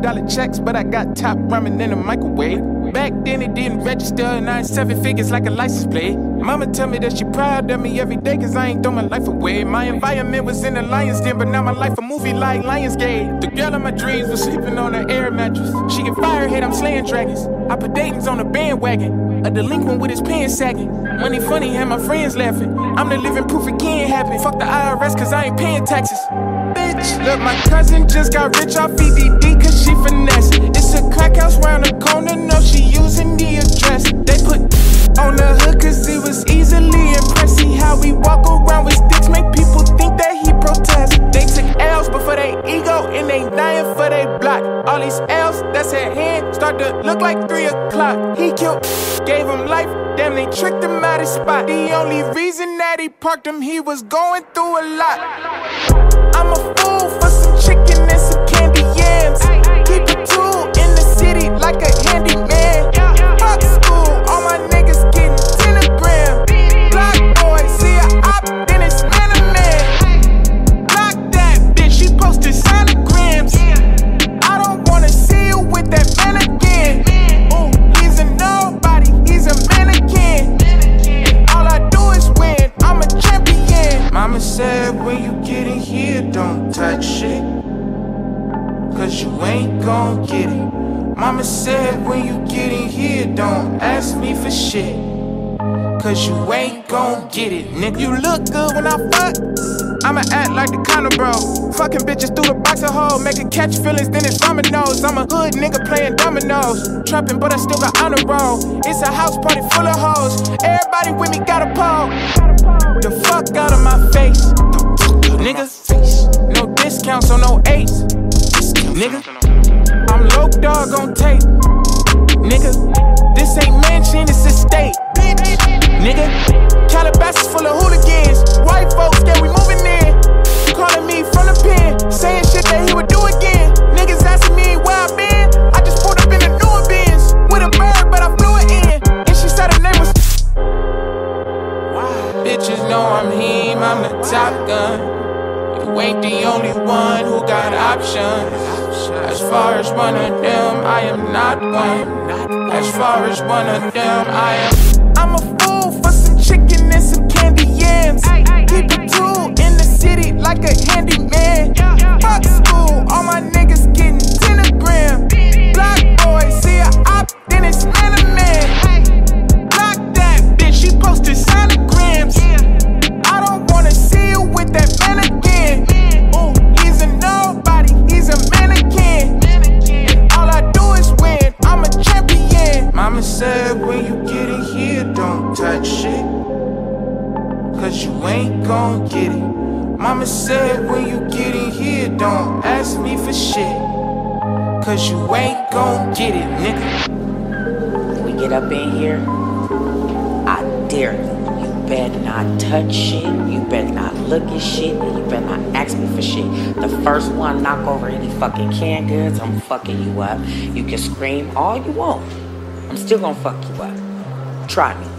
dollar checks, but I got top ramen in the microwave. Back then it didn't register, nine seven figures like a license plate. Mama tell me that she proud of me every day, cause I ain't throw my life away. My environment was in the lion's den, but now my life a movie like Lionsgate. The girl of my dreams was sleeping on an air mattress. She get firehead, I'm slaying dragons. I put Dayton's on a bandwagon. A delinquent with his pants sagging. Money funny, and my friends laughing. I'm the living proof it can't happen. Fuck the IRS, cause I ain't paying taxes. Bitch, look, my cousin just got rich off EDD, crack house round the corner, no, she using the address. They put on the hood, cause it was easily impressed. See how we walk around with sticks, make people think that he protest. They took L's before they ego, and they dying for they block. All these L's that's at hand start to look like 3 o'clock. He killed, gave him life, damn, they tricked him out his spot. The only reason that he parked him, he was going through a lot. I'm a fool for some chicken and Cause you ain't gon' get it. Mama said when you get in here, don't ask me for shit. Cause you ain't gon' get it, nigga. You look good when I fuck. I'ma act like the kind of bro. Fucking bitches through the box of hole. Make a catch feelings, then it's dominoes. I'm a hood nigga playing dominoes. Trapping, but I still got honor roll. It's a house party full of hoes. Everybody with me got a pole. The fuck out of my face. Nigga, no discounts on no eights. Nigga, I'm low dog on tape. Nigga, this ain't mansion, it's a state. Nigga, Calabasas full of hooligans. White folks, yeah, we moving in. Calling me from the pen, saying shit that he would do again. Niggas asking me where I been. I just pulled up in a newer Benz with a bird, but I flew it in. And she said her name was. Bitches know I'm him, I'm the top gun. You ain't the only one who got options. As far as one of them, I am not one. As far as one of them, I am. When you get in here, don't touch shit. Cause you ain't gon' get it. Mama said when you get in here, don't ask me for shit. Cause you ain't gon' get it, nigga. we get up in here, I dare you. You better not touch shit. You better not look at shit. And you better not ask me for shit. The first one knock over any fucking canned goods, I'm fucking you up. You can scream all you want. I'm still gonna fuck you up. Try me.